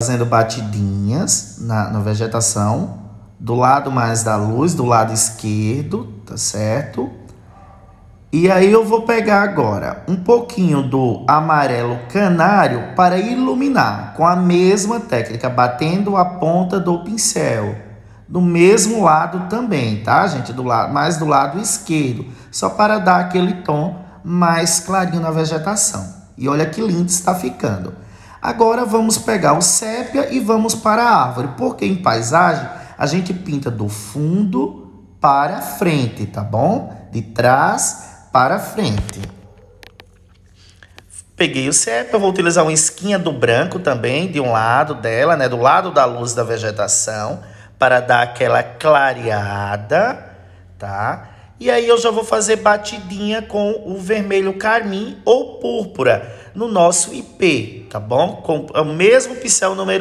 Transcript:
fazendo batidinhas na, na vegetação, do lado mais da luz, do lado esquerdo, tá certo? E aí eu vou pegar agora um pouquinho do amarelo canário para iluminar com a mesma técnica, batendo a ponta do pincel. Do mesmo lado também, tá, gente? Do lado, mais do lado esquerdo, só para dar aquele tom mais clarinho na vegetação. E olha que lindo está ficando. Agora vamos pegar o sépia e vamos para a árvore, porque em paisagem a gente pinta do fundo para frente, tá bom? De trás para frente. Peguei o sépia, vou utilizar uma esquinha do branco também, de um lado dela, né? Do lado da luz da vegetação, para dar aquela clareada, tá? E aí eu já vou fazer batidinha com o vermelho carmim ou púrpura no nosso IP, tá bom? Com o mesmo pincel número